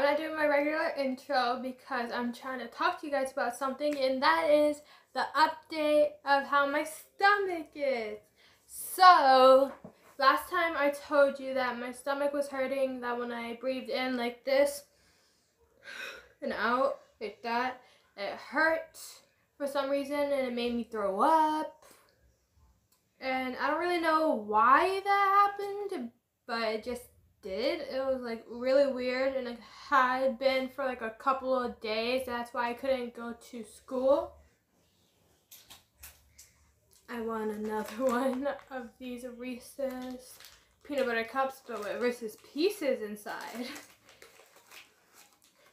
I'm not doing my regular intro because I'm trying to talk to you guys about something, and that is the update of how my stomach is. So, last time I told you that my stomach was hurting, that when I breathed in like this and out like that, it hurt for some reason and it made me throw up. And I don't really know why that happened, but it just did. It was like really weird and it had been for like a couple of days. That's why I couldn't go to school. I want another one of these Reese's peanut butter cups, but with Reese's pieces inside.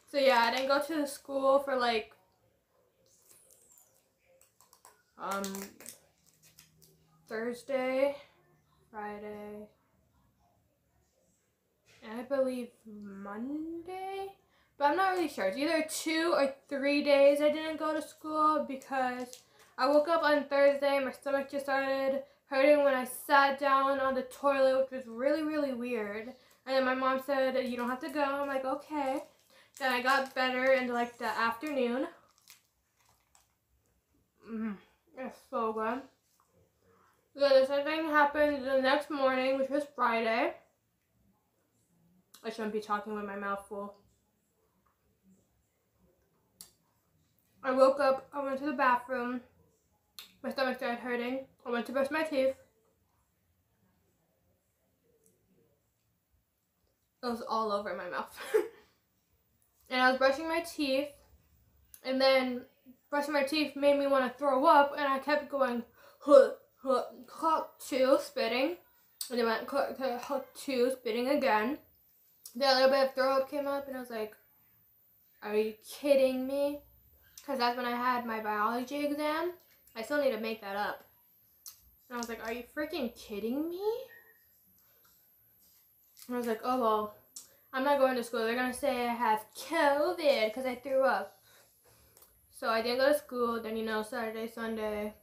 So yeah, I didn't go to the school for like um Thursday, Friday, I believe Monday. But I'm not really sure. It's either two or three days I didn't go to school because I woke up on Thursday. My stomach just started hurting when I sat down on the toilet, which was really, really weird. And then my mom said, You don't have to go. I'm like, Okay. Then I got better in like the afternoon. Mm, it's so good. Then the same thing happened the next morning, which was Friday. I shouldn't be talking with my mouth full. I woke up, I went to the bathroom. My stomach started hurting. I went to brush my teeth. It was all over my mouth. and I was brushing my teeth, and then brushing my teeth made me want to throw up, and I kept going, huh, huh, two, spitting, and then went, huh, two, spitting again. Then a little bit of throw up came up, and I was like, are you kidding me? Because that's when I had my biology exam. I still need to make that up. And I was like, are you freaking kidding me? And I was like, oh well, I'm not going to school. They're going to say I have COVID because I threw up. So I didn't go to school. Then, you know, Saturday, Sunday.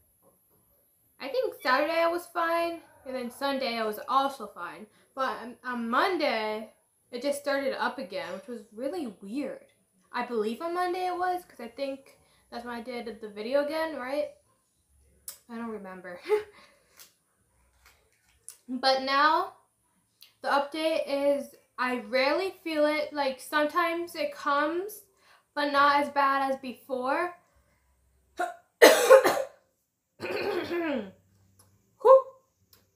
I think Saturday I was fine. And then Sunday I was also fine. But on Monday, it just started up again, which was really weird. I believe on Monday it was because I think that's when I did the video again, right? I don't remember. but now the update is I rarely feel it. Like sometimes it comes, but not as bad as before. but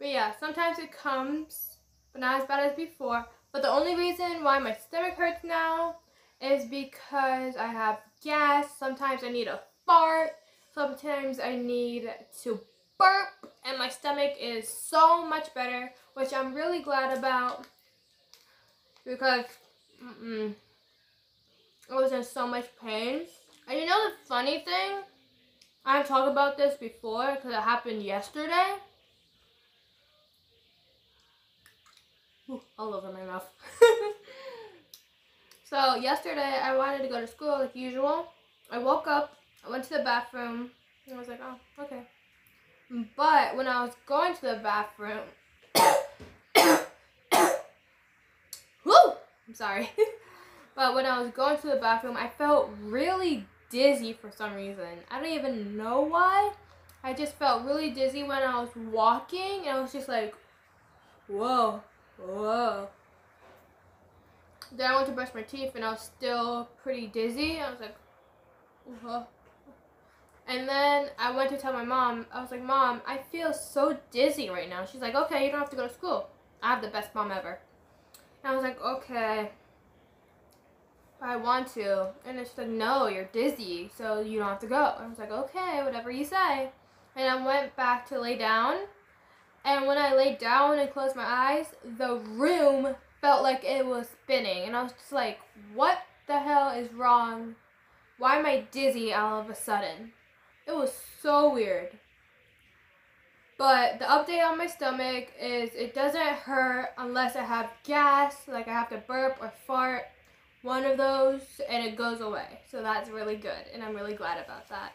yeah, sometimes it comes, but not as bad as before. But the only reason why my stomach hurts now is because I have gas. Sometimes I need a fart. Sometimes I need to burp. And my stomach is so much better, which I'm really glad about because mm-mm, I was in so much pain. And you know the funny thing? I've talked about this before because it happened yesterday. Ooh, all over my mouth. so yesterday I wanted to go to school like usual. I woke up, I went to the bathroom, and I was like, oh, okay. But when I was going to the bathroom, I'm sorry. but when I was going to the bathroom, I felt really dizzy for some reason. I don't even know why. I just felt really dizzy when I was walking, and I was just like, whoa, whoa. Then I went to brush my teeth, and I was still pretty dizzy. I was like, whoa. And then I went to tell my mom, I was like, Mom, I feel so dizzy right now. She's like, okay, you don't have to go to school. I have the best mom ever. And I was like, okay, I want to. And it's like, no, you're dizzy, so you don't have to go. And I was like, okay, whatever you say. And I went back to lay down. And when I laid down and closed my eyes, the room felt like it was spinning. And I was just like, what the hell is wrong? Why am I dizzy all of a sudden? It was so weird. But the update on my stomach is it doesn't hurt unless I have gas, like I have to burp or fart, one of those, and it goes away. So that's really good, and I'm really glad about that.